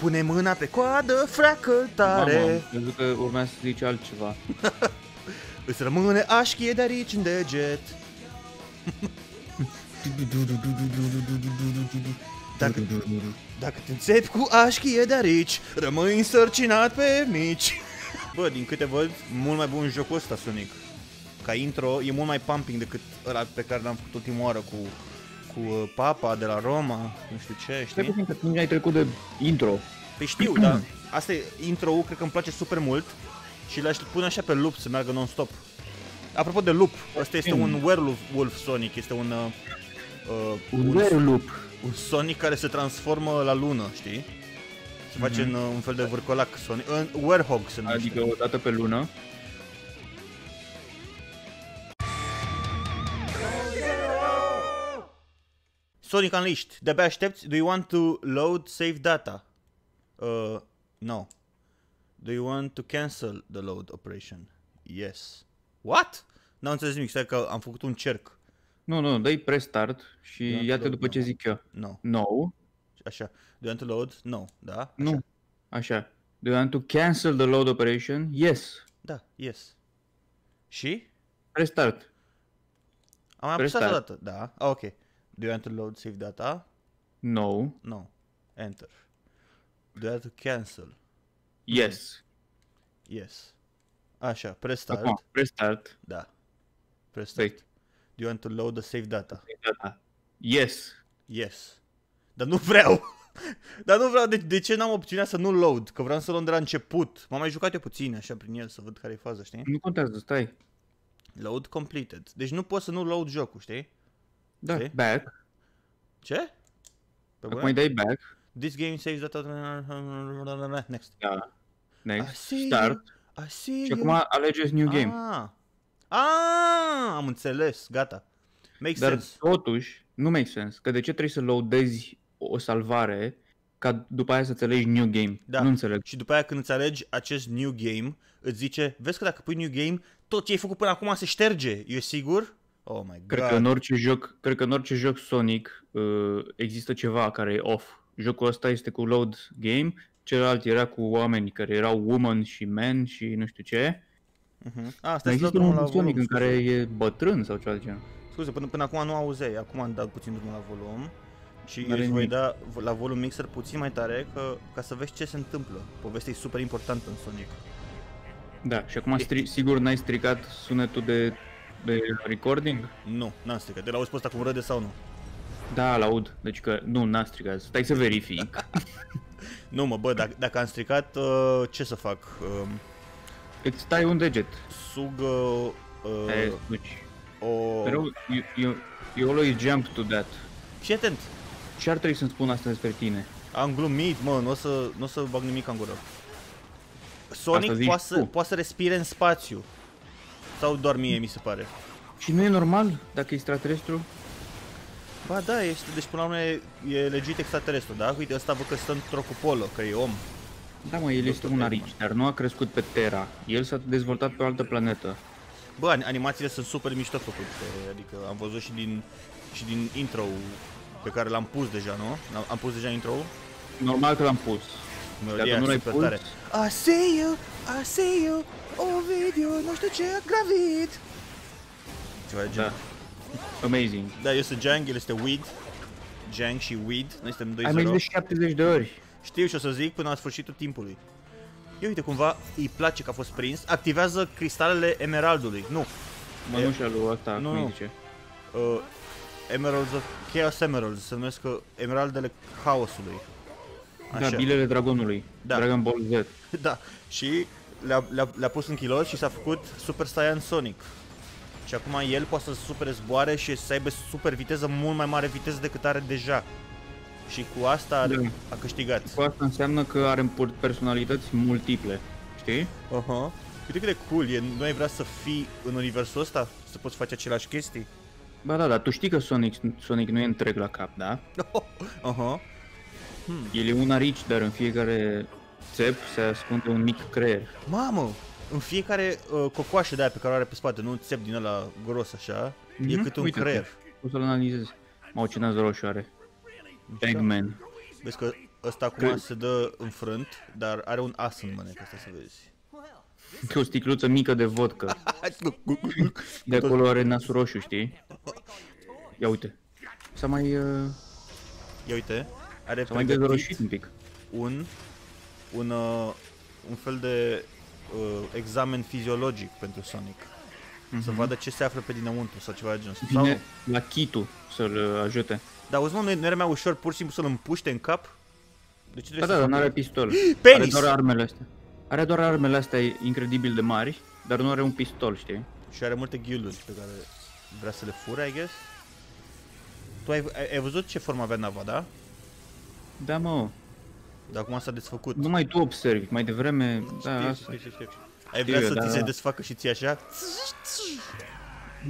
Pune mâna pe coadă, freacă tare. Mamă, pentru că urmează să zici altceva. Îți rămâne așchie de aici în deget. Dacă, dacă te înțepi cu așchie de aici, rămâi însărcinat pe mici. Bă, din câte văd, mult mai bun jocul ăsta, Sonic. Ca intro, e mult mai pumping decât ăla pe care l-am făcut ultima oară cu, cu uh, Papa de la Roma, nu știu ce, Stai știi? puțin că tu ai trecut de intro. Păi știu, dar asta e intro cred că îmi place super mult și l-aș pune așa pe loop să meargă non-stop. Apropo de loop, ăsta este un werewolf wolf Sonic, este un, uh, uh, Un werewolf. un Sonic care se transformă la lună, știi? Se face în uh, un fel de vârcolac Sonic, în Werehog se numește. Adică o dată pe lună. Sonic Unleashed, de-abia aștepți? Do you want to load save data? Uh, no. Do you want to cancel the load operation? Yes. What? N-am înțeles nimic, stai că am făcut un cerc. Nu, nu, dai press start și Ia ia-te te după load, ce nu. zic eu. No. No. Așa. Do you want to load? No. Da? Nu. Așa. Do you want to cancel the load operation? Yes. Da, yes. Și? Press start. Am Press apăsat o start. dată. Da. Ah, ok. Do you want to load save data? No. No. Enter. Do you want to cancel? Yes. Yes. Așa, press start. Acum, press start. Da. Press Stai. start. Do you want to load the save data? Data. Yes. Yes. Dar nu vreau. Dar nu vreau. De, de ce n-am opțiunea să nu load? Că vreau să luăm de la început. M-am mai jucat eu puțin așa prin el să văd care e faza, știi? Nu contează, stai. Load completed. Deci nu poți să nu load jocul, știi? Da, Știi? back. Ce? Pe Acum bune? îi dai back. This game saves data... Next. Da. I Next. see Start. you. I see Și you. acum alegeți new game. Ah. Ah, am înțeles. Gata. Makes Dar sense. totuși, nu make sense. Că de ce trebuie să loadezi o salvare ca după aia să-ți alegi new game? Da. Nu înțeleg. Și după aia când îți alegi acest new game, îți zice, vezi că dacă pui new game, tot ce ai făcut până acum se șterge. E sigur? Oh my Cred god. că în orice joc, cred că în orice joc Sonic uh, există ceva care e off. Jocul ăsta este cu load game, celălalt era cu oameni care erau woman și men și nu știu ce. Uh-huh. Ah, Mai stai să dau există drumul un la Sonic volum. în Scuze, care e bătrân sau ceva de genul. scuze până, până acum nu auzeai. Acum am dat puțin drumul la volum. Și N-are îți voi nimic. da la volum mixer puțin mai tare că, ca să vezi ce se întâmplă. Povestea e super importantă în Sonic. Da, și acum stri- sigur n-ai stricat sunetul de, de recording? Nu, n-am stricat. De la auzi pe ăsta cum râde sau nu? Da, l-aud. Deci că nu, n-a stricat. Stai să verific. Nu mă, bă, dacă, dacă am stricat, uh, ce să fac? Uh, Îți stai un deget. sug uh, Aia uh, spuci. o... Mereu, you, you, you always jump to that. Fii atent. Ce ar trebui să-mi spun asta despre tine? Am glumit, mă, nu o să, n-o să bag nimic în gură. Sonic Asta zici poate să, tu. poate să respire în spațiu. Sau doar mie, mi se pare. Și nu e normal dacă e extraterestru? Ba da, este, deci până la urmă e, e legit extraterestru, da? Uite, ăsta văd că stă într-o cupolă, că e om. Da, mă, el este Dr. un Eggman. arici, dar nu a crescut pe Terra. El s-a dezvoltat pe o altă planetă. Bă, an- animațiile sunt super mișto făcute, adică am văzut și din, și din intro pe care l-am pus deja, nu? Am- Am pus deja intro Normal că l-am pus. Melodia Dacă nu l-ai super pus, tare. I see you, I see you, Ovidiu, nu știu ce, gravid. Ceva de genul. da. Amazing. Da, eu sunt Jang, el este Weed. Jang și Weed, noi suntem 2 Ai mai zis de 70 de ori. Știu și o să zic până la sfârșitul timpului. Eu uite, cumva îi place că a fost prins. Activează cristalele emeraldului. Nu. Mănușa lui ăsta, Nu, cum îi nu. zice? Uh, Emeralds of Chaos Emeralds. Se numesc uh, emeraldele haosului. Da, bilele dragonului. Da. Dragon Ball Z. Da. Și le-a, le-a, le-a pus în kilos și s-a făcut Super Saiyan Sonic. Și acum el poate să super zboare și să aibă super viteză, mult mai mare viteză decât are deja. Și cu asta Da. a câștigat. Cu asta înseamnă că are pur- personalități multiple. Știi? Aha. Uite cât de cool e, nu ai vrea să fii în universul ăsta? Să poți face aceleași chestii? Ba da, dar tu știi că Sonic, Sonic nu e întreg la cap, da? Aha. El e un arici, dar în fiecare țep se ascunde un mic creier. Mamă! În fiecare uh, cocoașă de aia pe care o are pe spate, nu țep din ăla gros așa, e Mhm, cât un uite-te. creier. O să-l analizez. Mă, ce nas roșu are. Eggman. Vezi că ăsta acum Cred- se dă înfrânt, dar are un as în mânecă, asta să vezi. Că o sticluță mică de vodcă. De acolo are nasul roșu, știi? Ia uite. S-a mai, uh, Ia uite, are s-a mai pregătit dezroșit un pic. un, un, uh, un fel de uh, examen fiziologic pentru Sonic. Să vadă ce se află pe dinăuntru sau ceva de genul. Sau, Mhm. Vine la Kitu să-l uh, ajute. dar auzi mă, nu, nu era mai ușor pur și simplu să-l împuște în cap? De ce Da, trebuie da, să dar facă- nu are pistol. Penis! Are doar armele astea. Are doar armele astea incredibil de mari, dar nu are un pistol, știi? Și are multe ghiuluri pe care vrea să le fure, I guess. Tu ai, ai, ai văzut ce formă avea nava, da? Da, mă, Dar acum s-a desfăcut. numai tu observi, mai devreme, da, Știu, asta. știu, știu, știu. Ai vrea Știu, să da, ți se da. desfacă și ție așa?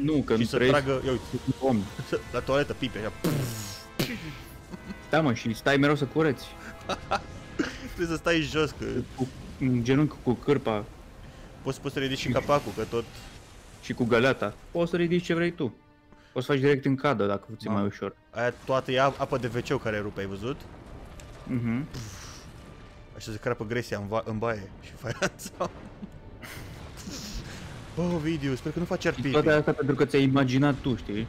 Nu, că Și nu să trăiești tragă, ia uite, cu om. la toaletă pipe așa. Da, mă, și stai mereu să cureți. Trebuie să stai jos, că Cu în genunchi cu cârpa poți, poți să ridici și capacul, că tot... și cu găleata. Poți să ridici ce vrei tu. Poți să faci direct în cadă dacă ți Mamă. mai ușor. Aia toată e apă de wc care rupe, ai văzut? Mhm. Așa se crapă gresia în, va- în baie și faianța. Oh, video, sper că nu faci Și arpipi. toate astea pentru că ți-ai imaginat tu, știi?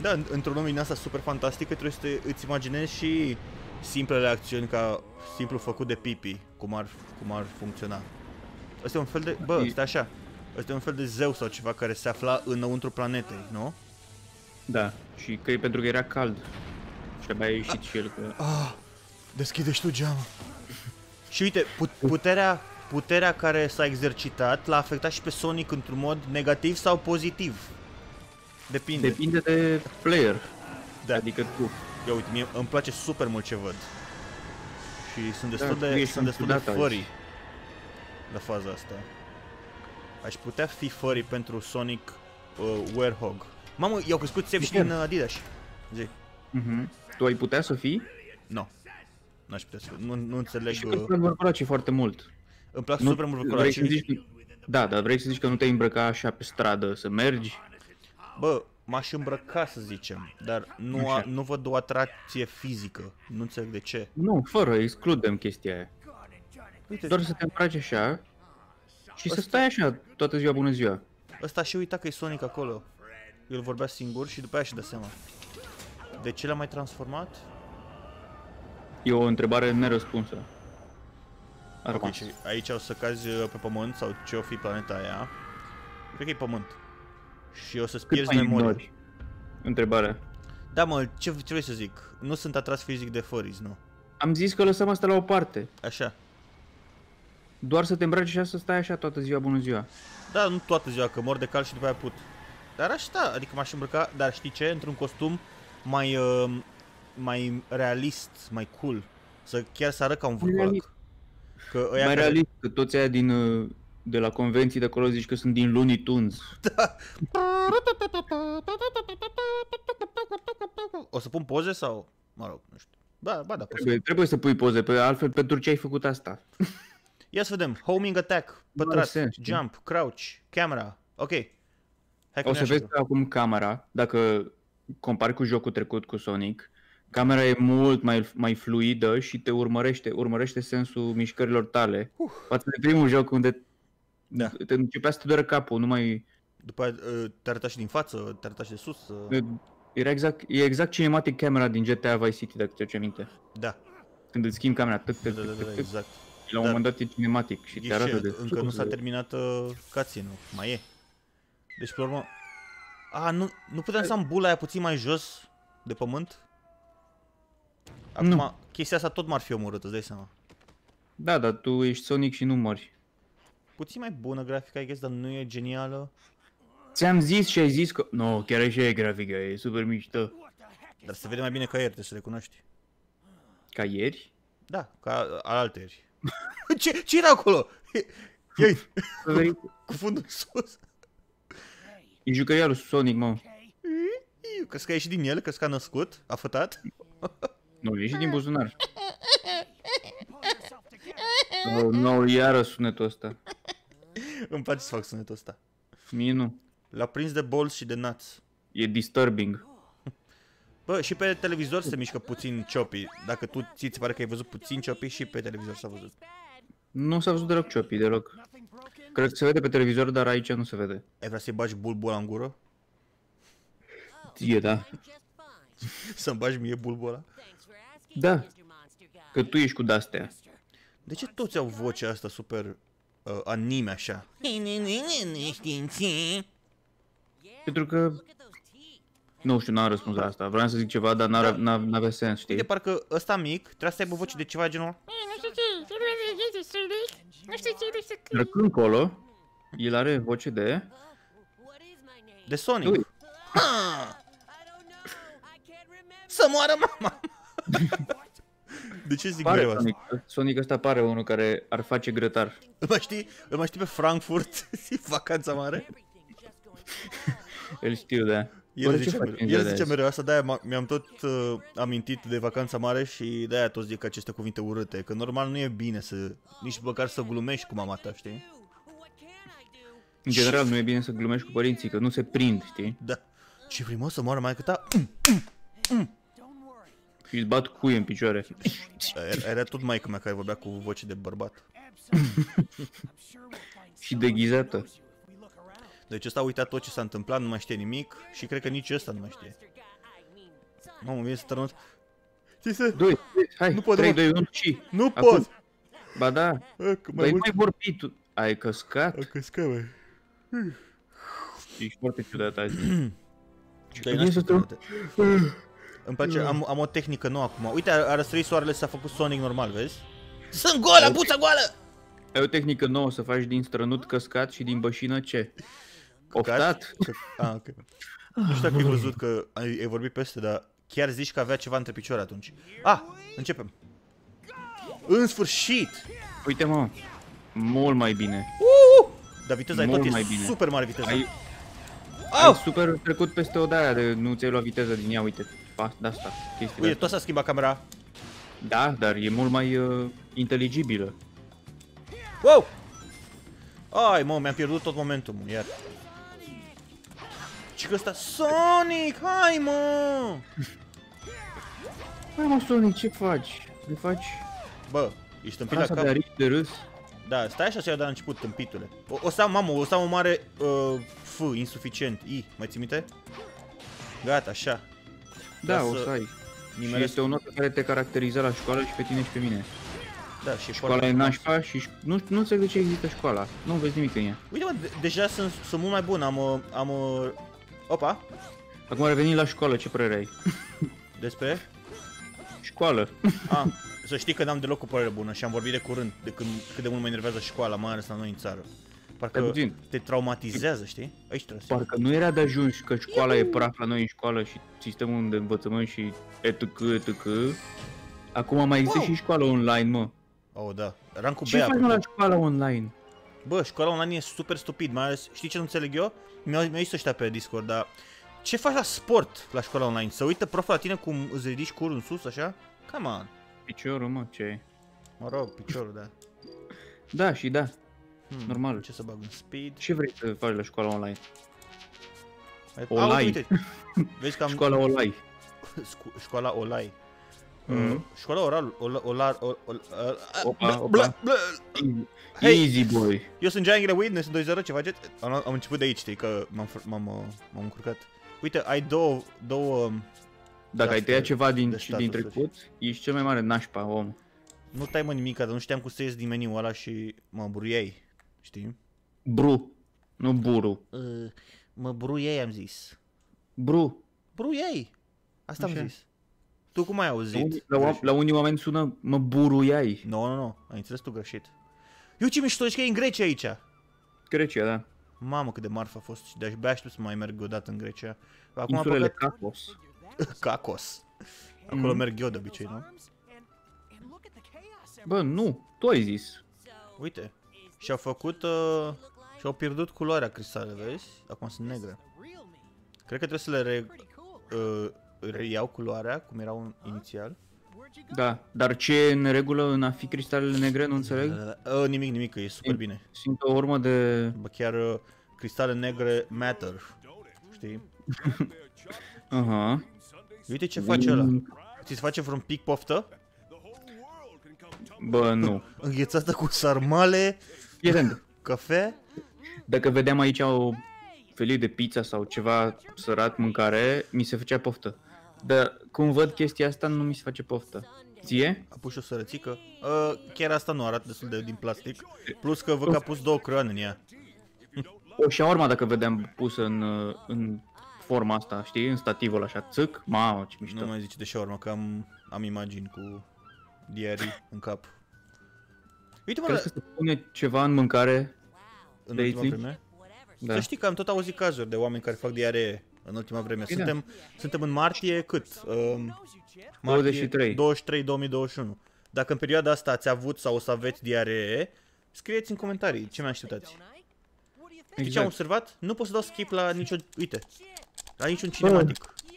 Da, în- într-o lume din asta super fantastică trebuie să te, îți imaginezi și simplele acțiuni ca simplu făcut de pipi, cum ar, cum ar funcționa. Ăsta e un fel de, bă, E- stai așa, ăsta e un fel de zeu sau ceva care se afla înăuntru planetei, nu? Da. Și că e pentru că era cald. Și abia a ieșit și el că... Ah, deschide și tu geamul. și uite, put- puterea, puterea care s-a exercitat l-a afectat și pe Sonic într-un mod negativ sau pozitiv. Depinde. Depinde de player. Da. Adică tu. Ia uite, mie îmi place super mult ce văd. Și sunt destul Da, tu de, ești sunt un destul de ciudat aici. furry la faza asta. Aș putea fi furry pentru Sonic uh, Werehog. Mamă, i-au crescut țevi și Super. din uh, Adidas. Zi. Mhm. Tu ai putea să fii? Nu. N-aș putea să nu, nu înțeleg. Și că îți Uh, plac vorcolaci foarte mult. îmi plac Nu, super mult vrei să vorcolacii. zici că... Da, dar vrei să zici că nu te-ai îmbrăca așa pe stradă să mergi? Bă, m-aș îmbrăca să zicem, dar nu, a, Așa. nu văd o atracție fizică. Nu înțeleg de ce. Nu, fără, excludem chestia aia. Uite, Doar să te îmbraci așa și să Ăsta- stai așa toată ziua bună ziua. Ăsta și uita că e Sonic acolo. El vorbea singur și după aia și dă seama. De ce l-a mai transformat? E o întrebare nerăspunsă. A Ok, rămas. și aici o să cazi uh, pe pământ sau ce o fi planeta aia. Cred că e pământ. Și o să-ți Cât pierzi mai memoria. ignori întrebarea. Da, mă, ce, ce vrei să zic? Nu sunt atras fizic de furries, nu. Am zis că lăsăm asta la o parte. Așa. Doar să te îmbraci și să stai așa toată ziua bună ziua. Da, nu toată ziua, că mor de cal și după aia put. Dar aș sta, adică m-aș îmbrăca, dar știi ce? Într-un costum mai, uh, mai realist, mai cool. Să chiar să arăt ca un vârcolac. realist. Că ăia Mai care- realist, că toți aia din, uh, de la convenții de acolo zici că sunt din Looney Tunes. O să pun poze sau? Mă rog, nu știu. Da, ba da, pot să Trebuie, trebuie să pui poze, pe altfel pentru ce ai făcut asta? Ia să vedem. Homing attack, Nu are pătrat, sens, știi? jump, crouch, camera. Ok. Hai că O ne să vezi așteptăm. că acum camera, dacă compari cu jocul trecut cu Sonic, camera e mult mai, mai fluidă și te urmărește, urmărește sensul mișcărilor tale. Uh. Față de primul joc unde Da. te începea să te doară capul, nu mai... După aia uh, te arăta și din față, te arăta și de sus. uh, Era exact, e exact cinematic camera din GTA Vice City, dacă ți-aduce aminte. Da, Când îți schimbi camera, tâc, da, tâc, da, tâc, da, tâc, da, tâc, exact. și la un Dar- moment dat e cinematic și te arată Ghișe, de încă nu s-a sus, terminat uh, cutscene-ul. Mai e. Deci, pe urmă... A, nu, nu puteam să am bula aia puțin mai jos de pământ? Acum, Nu. chestia asta tot m-ar fi omorât, îți dai seama. Da, dar tu ești Sonic și nu mori. Puțin mai bună grafica, I guess, dar nu e genială. Ți-am zis și ai zis că... Nu, no, chiar așa e grafica, e super mișto. Dar se vede mai bine ca ieri, trebuie să recunoști. Ca ieri? Da, ca alteri. ce, ce era acolo? Ia uite, cu fundul în sus. E jucărialul Sonic, mă. Iu, Crezi că a ieșit din el? Crezi că a născut? A fătat? Nu, e și din buzunar. Oh, no, iară sunetul ăsta. Îmi place să fac sunetul ăsta. Mie nu. L-a prins de balls și de nuts. E disturbing. Bă, și pe televizor se mișcă puțin ciopii. Dacă tu ți ți pare că ai văzut puțin ciopii și pe televizor s-a văzut. Nu s-a văzut deloc ciopii, deloc. Cred că se vede pe televizor, dar aici nu se vede. Ai vrea să-i bagi bulbul ăla în gură? Ție, da. Să-mi bagi mie bulbul ăla? Da. Că tu ești cu de-astea. De ce toți au vocea asta super uh, anime așa? Pentru că... Nu știu, n-am răspuns la asta. Vreau să zic ceva, dar n-ar- Da. n- n-avea sens, știi? Uite, parcă ăsta mic trebuie să aibă voce de ceva genul Ei, nu știu ce, trebuie să iese Sonic. Nu știu ce, nu știu ce. Dar când încolo, el are voce de... de Sonic. Ui. Să moară mama! De ce zic Pare mereu asta? Sonic. Sonic ăsta pare unul care ar face grătar. Îl mai știi? Îl mai știi pe Frankfurt? Vacanța mare? El știu, da. El Oare ce zice, faci mereu, în el ziua de zice azi? mereu asta, de-aia m- mi-am tot uh, amintit de vacanța mare și de-aia tot zic aceste cuvinte urâte, că normal nu e bine să, nici măcar să glumești cu mama ta, știi? În general, nu e bine să glumești cu părinții, că nu se prind, știi? Da. Ce frumos să moară mai ta. Și îți bat cuie în picioare. Era- Era tot maica mea care vorbea cu voce de bărbat. Și deghizată. Deci ăsta a uitat tot ce s-a întâmplat, nu mai știe nimic și cred că nici ăsta nu mai știe. Mamă, vine să tărnut. Știi să... Doi, hai, Nu pot, 3, mă. 2, 1 și... Nu Acum. pot! Ba da, A, că dar mai mult... mai vorbi tu. Ai căscat? A căscat, băi. Ești foarte ciudat azi. Dai Vine să nașpa te- cu toate. Îmi place, am, am o tehnică nouă acum. Uite, a, a răsărit soarele și s-a făcut Sonic normal, vezi? Sunt goală, buța goală! Ai o tehnică nouă să faci din strănut căscat și din bășină ce? Oftat? Ah, ok. Nu știu dacă ai văzut că ai, ai vorbit peste, dar chiar zici că avea ceva între picioare atunci. Ah, începem. În sfârșit! Uite mă, mult mai bine. Uh! Dar viteza ai Mult tot, e mai bine. super mare viteza. Ai, Au! ai super trecut peste o de de nu ți-ai luat viteză din ea, uite. Pa, de asta, chestia Uite, de tot s-a schimbat camera. Da, dar e mult mai uh, inteligibilă. Wow! Ai, mă, mi-am pierdut tot momentumul, iar. Și că ăsta, Sonic, hai mă! Hai mă, Sonic, ce faci? Le faci Bă, ești tâmpit la casa de cap. arici de râs? Da, stai așa să iau de la început, tâmpitule. O, o să am, mamă, o să am o mare uh, F, insuficient, I, mai ții minte? Gata, așa. Da, Ca o să să ai. Și Nimeresc, este o notă care te caracteriza la școală și pe tine și pe mine. da, și Școala e foarte- nașpa și ș- nu, nu înțeleg de ce există școala. Nu vezi nimic în ea. Uite mă, de- deja sunt, sunt mult mai bun, am, uh, am, uh, opa, Acum revenim la școală, ce părere ai? despre, Școală. a, să știi că n-am deloc o părere bună și am vorbit de curând de când, cât de mult mă enervează școala, mai ales la noi în țară. Parcă Stai puțin. te traumatizează, știi? Aici trebuie să... Parcă nu era de ajuns că școala e praf la noi în școală și sistemul de învățământ și etc, etc. Acum mai există Wow. și școală online, mă. Oh, da. Eram cu Ce Bea. faci mă, la școala online? Bă, școala online e super stupid, mai ales, știi ce nu înțeleg eu? Mi-au mi zis ăștia pe Discord, dar ce faci la sport la școala online? Să uită proful la tine cum îți ridici curul în sus, așa? Come on. Piciorul, mă, ce e? Mă rog, piciorul, da. Da, și da. Hmm, Normal. Ce să bag în speed? Ce vrei să faci la școala online? Ai- Online. A, uite, uite. Vezi că am... Școala online. Scu- școala Olai. Mhm. Uh, școala oral, ola, olar, ol, ol, uh, Opa, bla, opa. bla, bla. Easy, Hey. Easy boy. Eu sunt Giant Wade, noi sunt 2-0, ce faceți? Am, am început de aici, știi, că m-am, fr- m-am, uh, m-am încurcat. Uite, ai două, două, um, Dacă ai Asta tăiat e ceva din, de din statusuri. trecut, ești cel mai mare nașpa om. nu tai mă nimic, dar nu știam cum să ies din meniul ăla și mă bruiei, știi? Bru. Nu buru. Uh, mă bruiei, am zis. Bru. Bruiei! Asta Așa. am zis. Tu cum ai La, auzit? unii- la, Greșit. la unii oameni sună mă buruiai. Nu, nu, nu, ai înțeles tu greșit. Eu ce mișto, ești că e în Grecia aici. Grecia, da. Mamă, cât de marfă a fost și de abia aștept să mai merg odată în Grecia. Acum am Insulele păcat Cacos. Cacos. Acolo Mhm. merg eu de obicei, nu? Bă, nu. Tu ai zis. Uite. Și-au făcut, uh, și-au pierdut culoarea cristale, vezi? Acum sunt negre. Cred că trebuie să le re, uh, reiau culoarea, cum erau inițial. Da. Dar ce e în regulă în a fi cristalele negre, nu înțeleg? Uh, uh, nimic, nimic, că e super bine. Simt o urmă de... Bă, chiar uh, cristale negre matter. Știi? Aha. Uite ce face ăla. Wink. Ți se face vreun pic poftă? Bă, nu. Înghețată cu sarmale, Fii atent. cafea? Dacă vedeam aici o felie de pizza sau ceva sărat mâncare, mi se făcea poftă. Dar cum văd chestia asta, nu mi se face poftă. Ție? A pus și o sărățică. Uh, chiar asta nu arată destul de din plastic. Plus că văd că a pus două creioane în ea. O shawarma dacă vedeam pusă în, uh, în forma asta, știi? În stativul așa, țâc, mamă, ce mișto. Nu mai zice de shawarma, că am, am imagini cu diarii în cap. Uite mă, Crezi că se pune ceva în mâncare? în de ultima aici? vreme. Da. Să știi că am tot auzit cazuri de oameni care fac diaree în ultima vreme. Bine. Suntem, suntem în martie cât? Um, 23. 23 2021. Dacă în perioada asta ați avut sau o să aveți diaree, scrieți în comentarii ce mai așteptați. Știi ce am Exact. observat? Nu pot să dau skip la nicio... Uite. La niciun cinematic.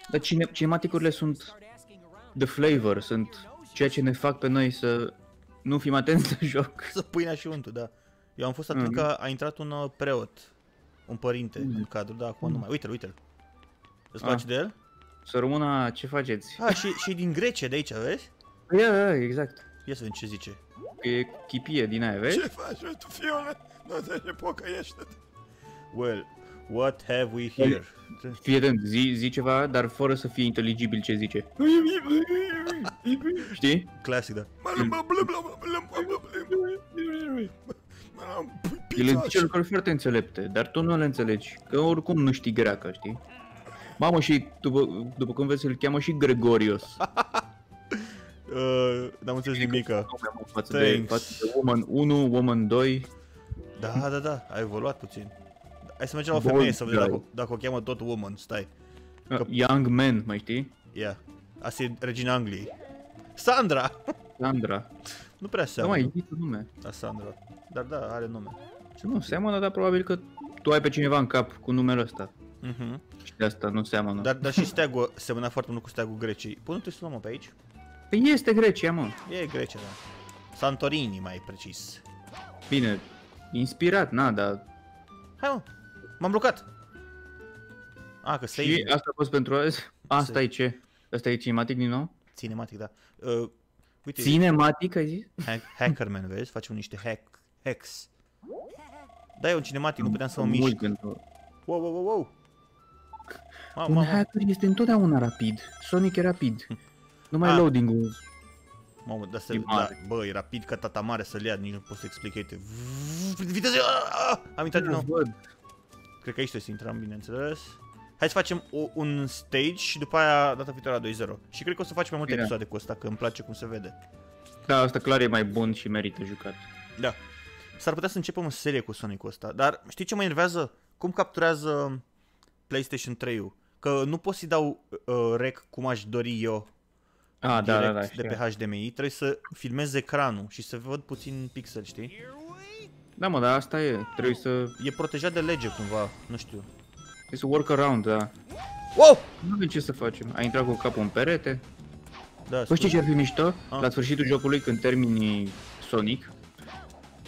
Dar cine, cinematicurile sunt the flavor, sunt ceea ce ne fac pe noi să nu fim atenți la joc. Să pâinea și untul, da. Eu am fost atent Mhm. că a intrat un uh, preot. Un părinte Mhm. în cadru, da, acum nu mai. Uite-l, uite-l. Îți Ah. place de el? Să rămână, ce faceți? Ah, și, și din Grecia de aici, vezi? Ia, ia, exact. Ia să vedem ce zice. E chipie din aia, vezi? faci, tu, fiule? Nu te pocăiește Well, what have we here? Fii atent, zi, zi ceva, dar fără să fie inteligibil ce zice. Știi? Clasic, da. El îți zice lucruri foarte înțelepte, dar tu nu le înțelegi, că oricum nu știi greacă, știi? Mamă, și după, după cum vezi, îl cheamă și Gregorios. Uh, n-am înțeles nimica. Față de, Thanks. față de Woman 1, Woman 2. Da, da, da, a evoluat puțin. Hai să mergem la o Bold femeie să vedem guy. dacă, dacă o cheamă tot woman, stai. Că- Young Man, mai știi? Ia. Asta e regina Angliei. Sandra! Sandra. Nu prea Da, seamănă mai există nume. la Sandra. Dar da, are nume. Nu, seamănă, dar probabil că tu ai pe cineva în cap cu numele ăsta. Mhm. Și de asta nu seamănă. Dar, dar și steagul semăna foarte mult cu steagul Greciei. Pune tu să luăm pe aici? Păi este Grecia, mă. E Grecia, da. Santorini, mai precis. Bine, inspirat, na, dar... Hai mă, m-am blocat. A, că save Și asta a fost pentru azi? Asta Save. e ce? Asta e cinematic din nou? cinematic, da. Uh, uite, Cinematic, ai zis? hack, Hackerman, vezi? Facem niște hack, hacks. Da, e un cinematic, nu puteam să mă mișc. Mult pentru... Wow, wow, wow, wow. Mamă, Un mamă. hacker este întotdeauna rapid. Sonic e rapid. Numai Ah. loading-ul. Mamă, dar să, E da, mare. bă, e rapid ca tata mare să-l ia, nici nu pot să explic, uite. Viteză, ah, ah, am intrat din nou. Văd. Cred că aici trebuie să intrăm, bineînțeles. Hai să facem o, un stage și după aia data viitoare la 2-0. Și cred că o să facem mai multe Bine. episoade cu asta, că îmi place cum se vede. Da, asta clar e mai bun și merită jucat. Da. S-ar putea să începem în serie cu Sonic-ul ăsta, dar știi ce mă enervează? Cum capturează PlayStation 3-ul? Că nu pot să-i dau uh, rec cum aș dori eu Ah, da, direct da, da, de știu. pe HDMI, trebuie să filmez ecranul și să văd puțin pixel, știi? Da, mă, dar asta e. Trebuie să... E protejat de lege cumva, nu știu. Trebuie să work around, da. Wow! Nu avem ce să facem. Ai intrat cu capul în perete. Da, Păi știi ce ar fi mișto? Ah. La sfârșitul jocului, când termini Sonic,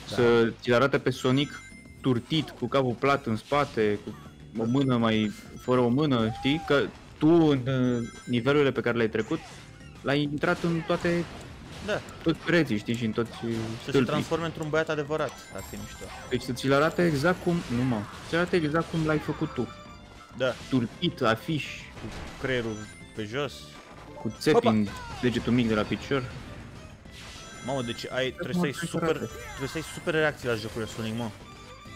Da. să ți arate pe Sonic turtit, cu capul plat în spate, cu o mână mai fără o mână, știi? Că tu în uh, nivelurile pe care le-ai trecut, l-ai intrat în toate, Da, toți pereții, știi, și în toți uh, să se stâlpii. transforme într-un băiat adevărat, ar fi mișto. Deci să ți-l arate exact cum, nu mă, ți arate exact cum l-ai făcut tu. Da, Turtit, afiș, cu creierul pe jos. cu țepi în degetul mic de la picior. Mamă, deci ai, trebuie să ai cum super, arată. trebuie să ai super reacții la jocurile Sonic, mă.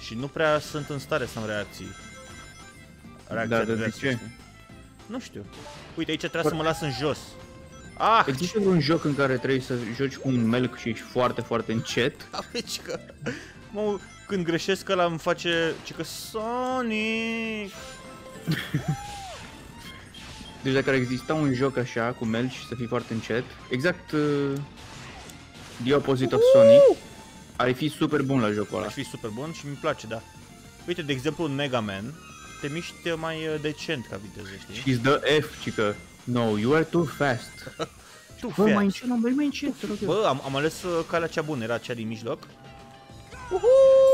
Și nu prea sunt în stare să am reacții. Reacții Da, de adverse, ce? știi? Nu știu. Uite, aici trebuie să mă las în jos. Ah, Există un joc în care trebuie să joci cu un melc și ești foarte, foarte încet? Aici că... Mă, când greșesc ăla îmi face... Ce că Sonic... Deci dacă ar exista un joc așa, cu melci și să fii foarte încet, exact uh, the opposite of Sonic, ar fi super bun la jocul ăla. Aș fi super bun și mi place, da. Uite, de exemplu, în Mega Man, te miști mai uh, decent ca viteză, știi? Și îți dă F, cică, no, you are too fast. Tu, Bă, mai fast. încet, am mai încet, te rog eu. Bă, am, am ales uh, calea cea bună, era cea din mijloc. Uhu!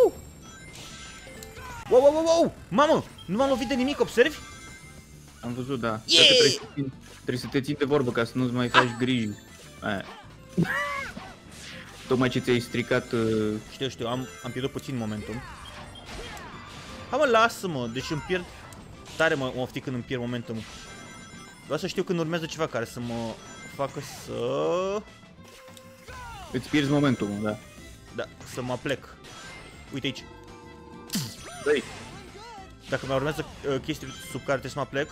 Wow, wow, wow, wow! Mamă, nu m-am lovit de nimic, observi? Am văzut, da. Yeah! Cred că trebuie, să țin- trebuie să te țin de vorbă ca să nu-ți mai faci griji. Aia. Tocmai ce ți-ai stricat... Uh, Știu, știu, am, am pierdut puțin momentum. Hai mă, lasă-mă, deci îmi pierd... Tare mă, mă oftic când îmi pierd momentum. Vreau să știu când urmează ceva care să mă facă să... îți pierzi momentul, da. Da, să mă plec. Uite aici. Băi, Dacă mai urmează uh, chestii sub care trebuie să mă plec.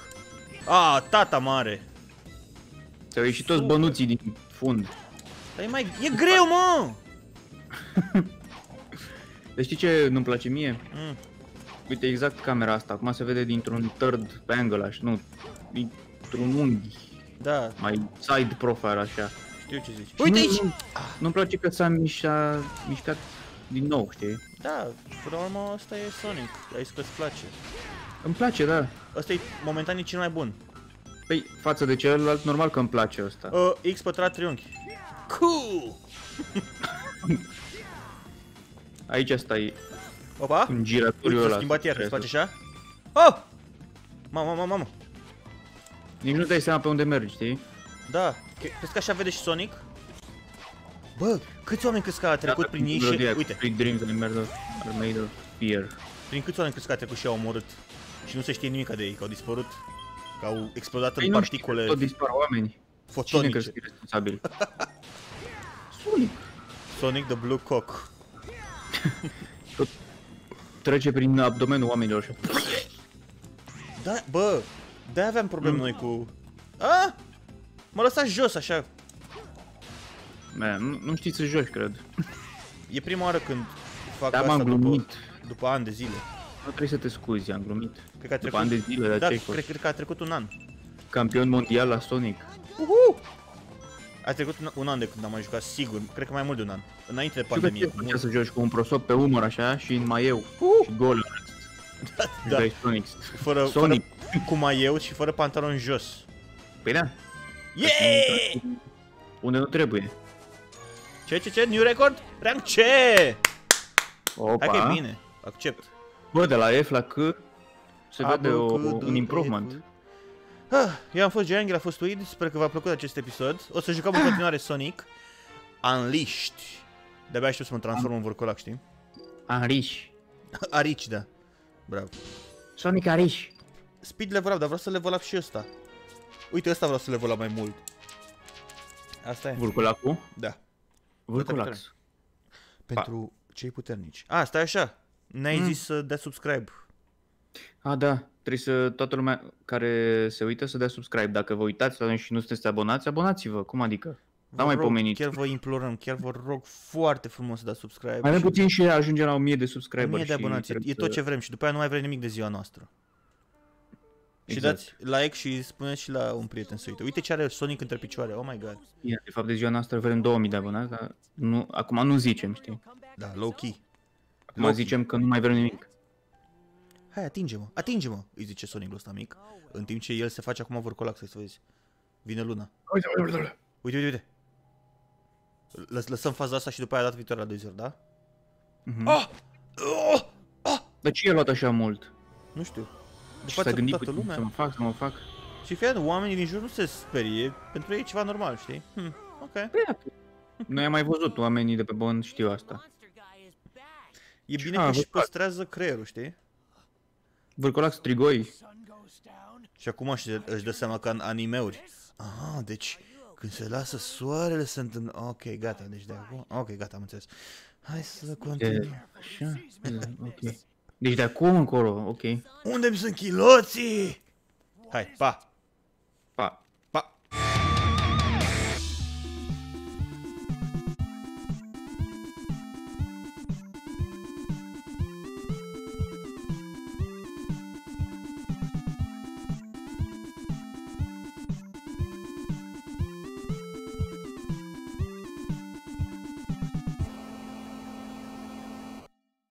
A, tata mare. ți-au ieșit toți bănuții din fund. Dar e mai... E greu, mă! Deci știi ce nu-mi place mie? Mm. Uite exact camera asta, acum se vede dintr-un third angle, așa, nu, dintr-un unghi, Da, mai side profile, așa. știu ce zici. Și Uite nu- aici! Nu, nu-mi place că s-a mișa, mișcat din nou, știi? Da, până la urmă ăsta e Sonic. Ai zis că îți place. Îmi place, da. Ăsta e momentan cel mai bun. Păi, față de celălalt, normal că îmi place ăsta. Uh, X pătrat triunghi. Cool! Aici stai Opa! în Uite, giratoriul s-a ăla. schimbat iar, îți trebuie face așa? Oh! Mamă, mamă, mamă. să- Nici nu dai seama pe unde mergi, știi? Da, Cre- crezi că așa vede și Sonic? Bă, câți oameni crezi că a trecut prin ei și... Melodia, Uite, Big dreams are made of, are made of fear. prin câți oameni crezi că a trecut și au omorât? Și nu se știe nimic de ei, că au dispărut. Că au explodat Păi în nu știu, particule tot dispar oameni. Cine fotonice. crezi că e responsabil? Sonic. Sonic the Blue Cock. Trece prin abdomenul oamenilor și... Da, bă, de aveam probleme noi cu... A? M-a lăsat jos așa. Man, nu, nu știi să joci, cred. E prima oară când fac Da, asta m-am după, glumit. după ani de zile. Nu trebuie să te scuzi, am glumit. Cred că a După trecut... ani de zile, dar da, ce ai fost? cred, cred că a trecut un an. Campion mondial la Sonic. Uhu! A trecut un, un an de când am mai jucat, sigur. Cred că mai mult de un an. Înainte de Știu că pandemie. ce făcea să joci cu un prosop pe umăr așa și în maieu Uh! și gol. Da. Da. Sonic. Fără, Sonic. fără cu maieu și fără pantaloni jos. Păi da, Yeah! unde nu trebuie. Ce, ce, ce? New record? Rank C! Opa. Hai că e bine. Accept. Bă, de la F la C se A, vede bă, o, cu, du, un improvement. e, cu. Ah, eu am fost Gianghel, a fost Uid, sper că v-a plăcut acest episod. O să jucăm în continuare Sonic Unleashed. De-abia aștept să mă transform în vorcolac, știi? Arish. Arici, da. Bravo. Sonic Arish. Speed level up, dar vreau să level up și ăsta. Uite, ăsta vreau să level up mai mult. Asta e. Vulculacul. Da. Vulculax. Pentru cei puternici. A, stai așa. Ne-ai Mm. zis să dea subscribe. A, da. Trebuie să toată lumea care se uită să dea subscribe. Dacă vă uitați la noi și nu sunteți abonați, abonați-vă. Cum adică? Vă N-am mai rog, pomenit. Chiar vă implorăm, chiar vă rog foarte frumos să dați subscribe. Mai avem și puțin și ajungem la 1000 de subscriberi. 1000 de și abonați. E trebuie tot să- ce vrem și după aia nu mai vrem nimic de ziua noastră. Și Exact. dați like și spuneți și la un prieten să uite. Uite ce are Sonic între picioare. Oh my god. Bine, de fapt de ziua noastră vrem 2000 de abonați, dar nu, acum nu zicem, știi? Da, low key. Acum Ok. zicem că nu mai vrem nimic. Hai, atinge-mă, atinge-mă, îi zice Sonicul ăsta mic, în timp ce el se face acum vorcolac, să vezi. Vine luna. Uite, uite, uite. Uite, uite, uite. Lăs, lăsăm faza asta și după aia data viitoare la 2 ori, da? Mhm. Ah! Oh! Dar ce i-a luat așa mult? Nu știu. De Și s-a față cu gândit toată puțin lumea. să mă fac, să mă fac. Și fie oamenii din jur nu se sperie, pentru ei e ceva normal, știi? Hm, ok. Noi am mai văzut oamenii de pe bun știu asta. E bine Ce că a își avut? păstrează creierul, știi? Vârcolac strigoi. Și acum își, își dă seama că în animeuri. Aha, deci când se lasă soarele se întâmplă... Ok, gata, deci de acum... Ok, gata, am înțeles. Hai să continuăm. Așa? Ok. Deci de acum încolo, ok. Unde mi sunt chiloții? Hai, pa!